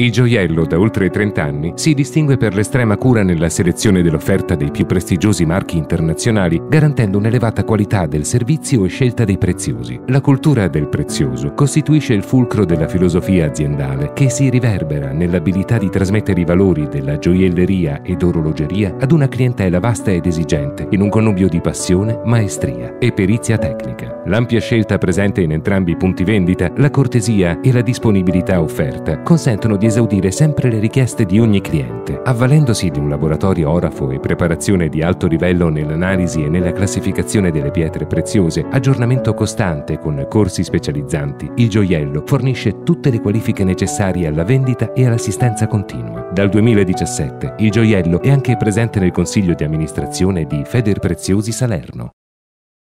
Il gioiello, da oltre 30 anni, si distingue per l'estrema cura nella selezione dell'offerta dei più prestigiosi marchi internazionali, garantendo un'elevata qualità del servizio e scelta dei preziosi. La cultura del prezioso costituisce il fulcro della filosofia aziendale, che si riverbera nell'abilità di trasmettere i valori della gioielleria ed orologeria ad una clientela vasta ed esigente, in un connubio di passione, maestria e perizia tecnica. L'ampia scelta presente in entrambi i punti vendita, la cortesia e la disponibilità offerta consentono di esaudire sempre le richieste di ogni cliente, avvalendosi di un laboratorio orafo e preparazione di alto livello nell'analisi e nella classificazione delle pietre preziose, aggiornamento costante con corsi specializzanti. Il gioiello fornisce tutte le qualifiche necessarie alla vendita e all'assistenza continua. Dal 2017 il gioiello è anche presente nel consiglio di amministrazione di Feder Preziosi Salerno.